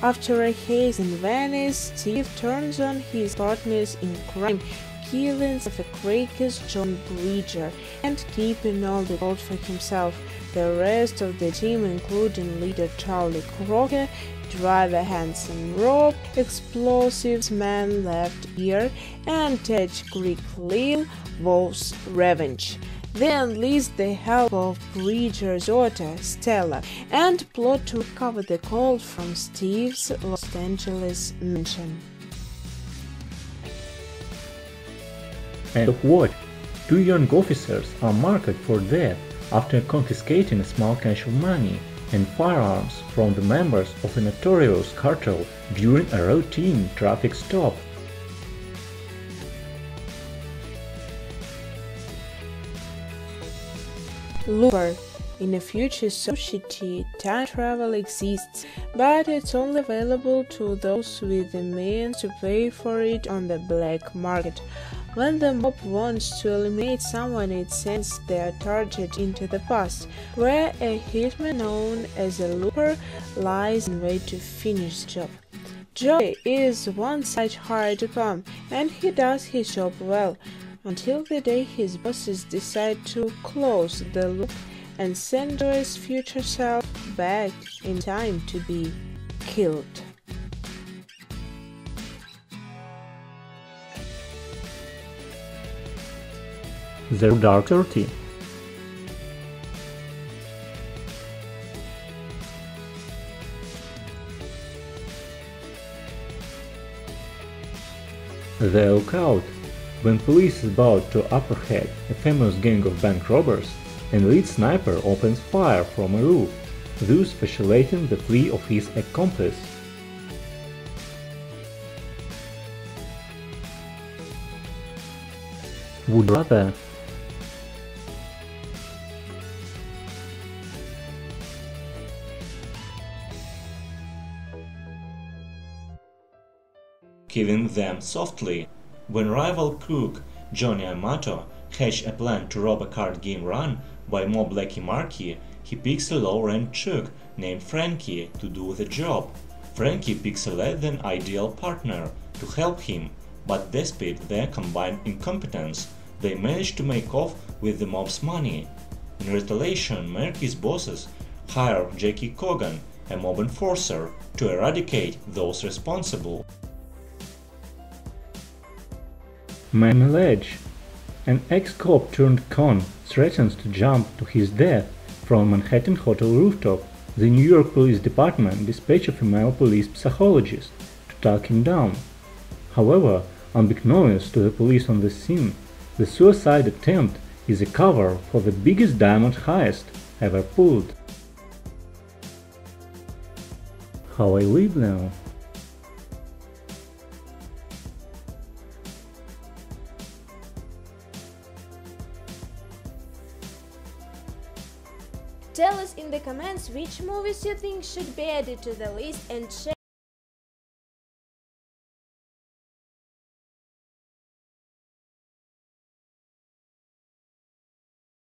After a haze in Venice, Steve turns on his partners in crime, killing a Crackers John Bridger and keeping all the gold for himself. The rest of the team, including leader Charlie Croker, driver Handsome Rob, explosives man left ear, and Ted Creek Lil Wolf's Revenge. They enlist the help of Bridger's daughter, Stella, and plot to recover the gold from Steve's Los Angeles mansion. And what? Two young officers are marked for death after confiscating a small cache of money and firearms from the members of a notorious cartel during a routine traffic stop. Looper. In a future society, time travel exists, but it's only available to those with the means to pay for it on the black market. When the mob wants to eliminate someone, it sends their target into the past, where a hitman known as a looper lies in wait to finish the job. Joey is one such hard to come, and he does his job well, until the day his bosses decide to close the loop and send Joey's future self back in time to be killed. The Dark Thirty The Lookout When police is about to apprehend a famous gang of bank robbers, and lead sniper opens fire from a roof, thus facilitating the flee of his accomplice. Would rather killing them softly. When rival crook Johnny Amato hatched a plan to rob a card game run by mob Blackie Markey, he picks a low-rank chook named Frankie to do the job. Frankie picks a less than ideal partner to help him, but despite their combined incompetence, they manage to make off with the mob's money. In retaliation, Markey's bosses hire Jackie Cogan, a mob enforcer, to eradicate those responsible. Ledge. An ex-cop turned con threatens to jump to his death from Manhattan hotel rooftop. The New York Police Department dispatched a female police psychologist to talk him down. However, unbeknownst to the police on the scene, the suicide attempt is a cover for the biggest diamond heist ever pulled. How I live now. Tell us in the comments which movies you think should be added to the list and share